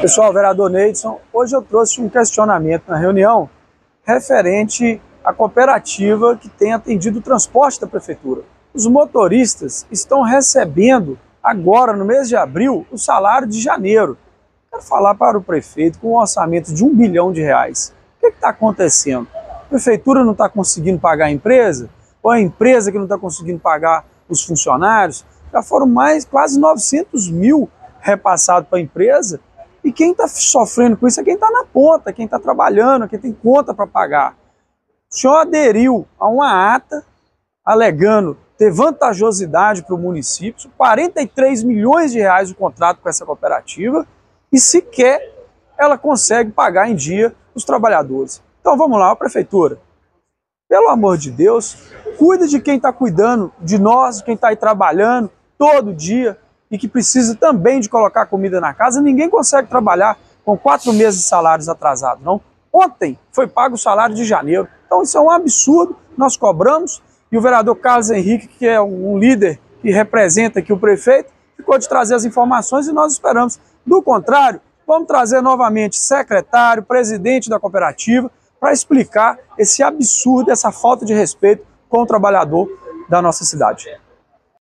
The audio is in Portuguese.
Pessoal, vereador Neidson, hoje eu trouxe um questionamento na reunião referente à cooperativa que tem atendido o transporte da prefeitura. Os motoristas estão recebendo agora, no mês de abril, o salário de janeiro. Quero falar para o prefeito com um orçamento de um bilhão de reais. O que está acontecendo? A prefeitura não está conseguindo pagar a empresa? Ou a empresa que não está conseguindo pagar os funcionários? Já foram mais quase 900 mil repassados para a empresa e quem está sofrendo com isso é quem está na ponta, quem está trabalhando, quem tem conta para pagar. O senhor aderiu a uma ata alegando ter vantajosidade para o município, 43 milhões de reais o contrato com essa cooperativa, e sequer ela consegue pagar em dia os trabalhadores. Então vamos lá, prefeitura. Pelo amor de Deus, cuida de quem está cuidando de nós, de quem está aí trabalhando todo dia e que precisa também de colocar comida na casa. Ninguém consegue trabalhar com quatro meses de salários atrasados, não. Ontem foi pago o salário de janeiro. Então isso é um absurdo, nós cobramos. E o vereador Carlos Henrique, que é um líder que representa aqui o prefeito, ficou de trazer as informações e nós esperamos. Do contrário, vamos trazer novamente secretário, presidente da cooperativa, para explicar esse absurdo, essa falta de respeito com o trabalhador da nossa cidade.